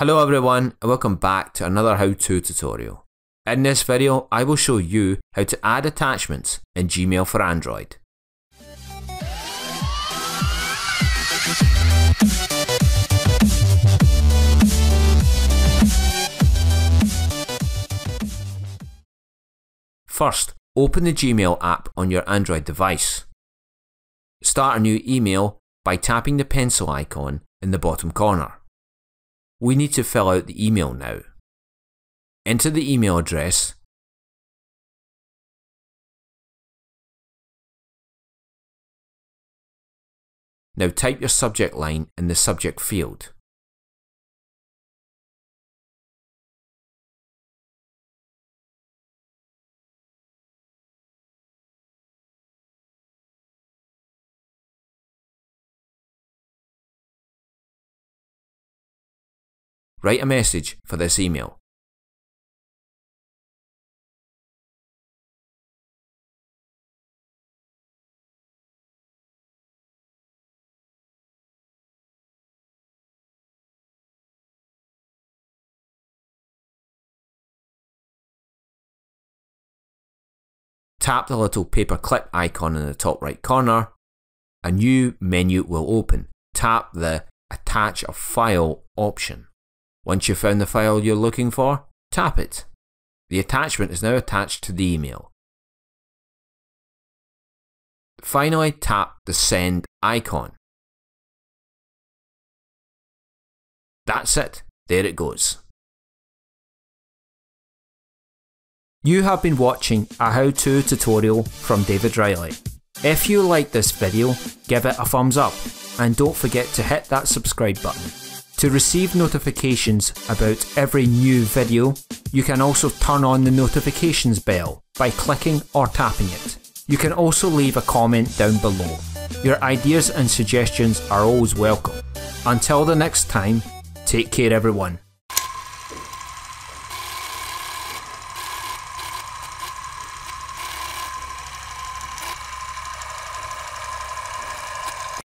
Hello everyone and welcome back to another how-to tutorial. In this video I will show you how to add attachments in Gmail for Android. First, open the Gmail app on your Android device. Start a new email by tapping the pencil icon in the bottom corner. We need to fill out the email now. Enter the email address Now type your subject line in the subject field. Write a message for this email. Tap the little paper clip icon in the top right corner. A new menu will open. Tap the Attach a File option. Once you've found the file you're looking for, tap it. The attachment is now attached to the email. Finally, tap the send icon. That's it. There it goes. You have been watching a how-to tutorial from David Reilly. If you like this video, give it a thumbs up and don't forget to hit that subscribe button. To receive notifications about every new video, you can also turn on the notifications bell by clicking or tapping it. You can also leave a comment down below. Your ideas and suggestions are always welcome. Until the next time, take care everyone.